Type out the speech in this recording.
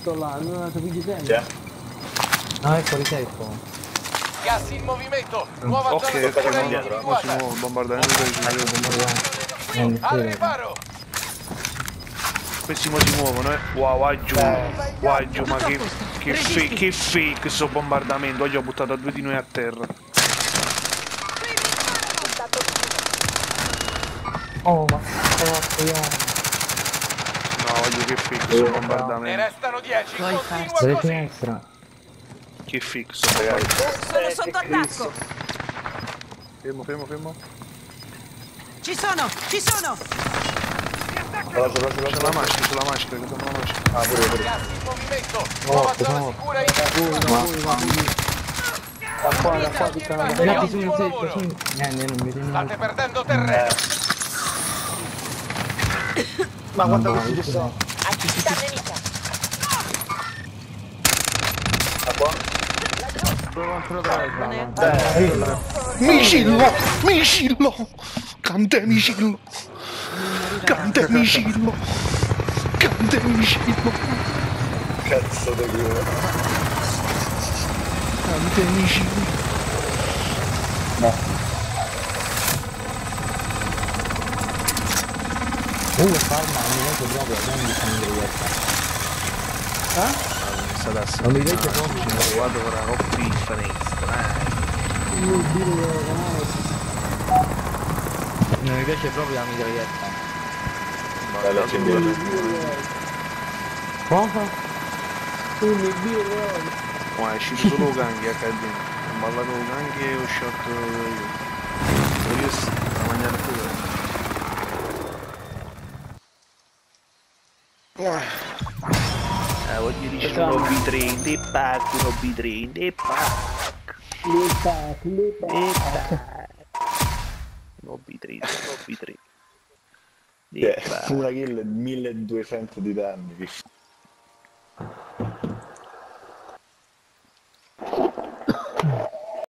Sto là, non la capito sempre. Già. Ah, ecco risetto. Gas in movimento. Nuova Ok, zona ok, sicura mo, mo si individuata. muove, bombardamento del Eh, Al sì. riparo. Questi mo si muovono, eh. Wow, vai giù. Vai giù, ma che, che, fake, che fake sto bombardamento. Oggi ho buttato a due di noi a terra. Oh, ma. No, voglio che fake sto Ne bombardamento. restano 10. Puoi Continua finestra. Che sto bombardamento. Sono sotto attacco. Fermo, fermo, fermo. Ci sono, ci sono. Veloce, veloce. C'è la macchina, c'è la macchina, che sono la macchina. Ah, pure, pure. Morto, zona morto. Da qua, da qua, tutta la E lavoro. sì. Eh, non mi viene State perdendo terreno. Ma guarda questi che sono. Attività nemica. Da qua. Micillo! Micillo! Cante micillo! Cante micillo! Cante micillo! Cazzo di culo. Cante micillo! Uh, farma, non mi legge proprio, non mi fanno mitraglietta. Non mi legge proprio. Guarda ora, rompi il finestra, eh. Non mi piace proprio la mitraglietta. Dai, accendi la Cosa? Ma è uscito solo Gangi a Caldini. Ho ballato Gangi e ho shot io. Io sto mangiando pure. Eh, voglio dire un OB3, de pack, un OB3, de pack. De pack. Un OB3, un OB3. De Eh, pack. Una kill e 1200 di danni.